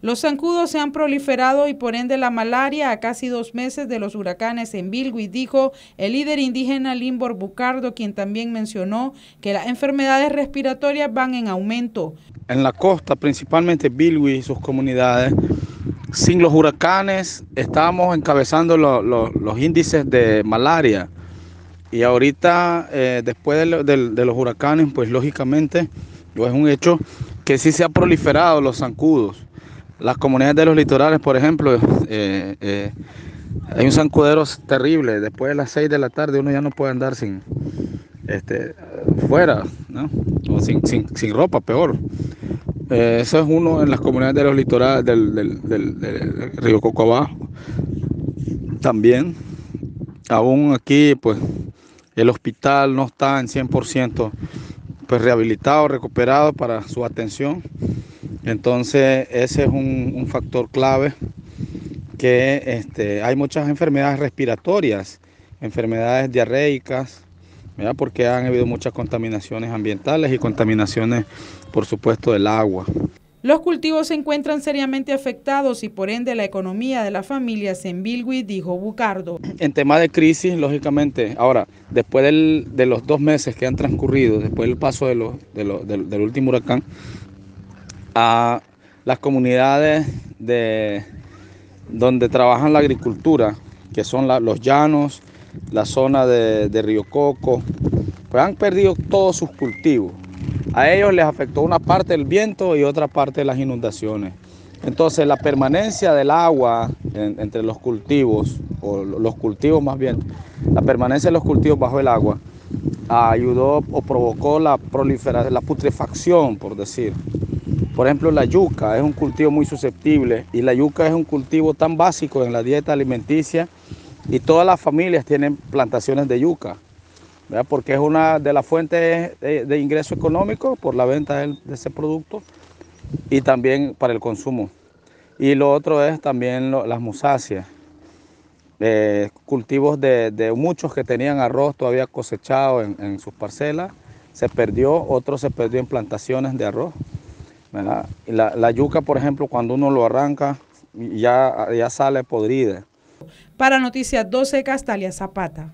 Los zancudos se han proliferado y por ende la malaria a casi dos meses de los huracanes en Bilwi, dijo el líder indígena Limbor Bucardo, quien también mencionó que las enfermedades respiratorias van en aumento. En la costa, principalmente Bilwi y sus comunidades, sin los huracanes estábamos encabezando los índices de malaria. Y ahorita, eh, después de, los huracanes, pues lógicamente, es un hecho que sí se ha proliferado los zancudos. Las comunidades de los litorales, por ejemplo, eh, eh, hay un zancudero terrible. Después de las 6 de la tarde uno ya no puede andar sin este, fuera, ¿no? O sin, ropa, peor. Eh, eso es uno en las comunidades de los litorales del, río Coco abajo. También, aún aquí, pues, el hospital no está en 100% pues, rehabilitado, recuperado para su atención. Entonces ese es un, factor clave que este, hay muchas enfermedades respiratorias, enfermedades diarreicas, porque han habido muchas contaminaciones ambientales y contaminaciones, por supuesto, del agua. Los cultivos se encuentran seriamente afectados y por ende la economía de las familias en Bilwi, dijo Bucardo. En tema de crisis, lógicamente, ahora, después de los dos meses que han transcurrido, después del paso de del último huracán, a las comunidades de, donde trabajan la agricultura, que son los llanos, la zona de, Río Coco, pues han perdido todos sus cultivos. A ellos les afectó una parte del viento y otra parte las inundaciones. Entonces la permanencia del agua entre los cultivos, o los cultivos más bien, la permanencia de los cultivos bajo el agua, ayudó o provocó la proliferación, la putrefacción, por decir, por ejemplo, la yuca es un cultivo muy susceptible y la yuca es un cultivo tan básico en la dieta alimenticia y todas las familias tienen plantaciones de yuca, porque es una de las fuentes de, ingreso económico por la venta de, ese producto y también para el consumo. Y lo otro es también las musáceas, eh, cultivos de, muchos que tenían arroz todavía cosechado en, en sus parcelas, se perdió, otro se perdió en plantaciones de arroz. La, yuca, por ejemplo, cuando uno lo arranca, ya, ya sale podrida. Para Noticias 12, Castalia Zapata.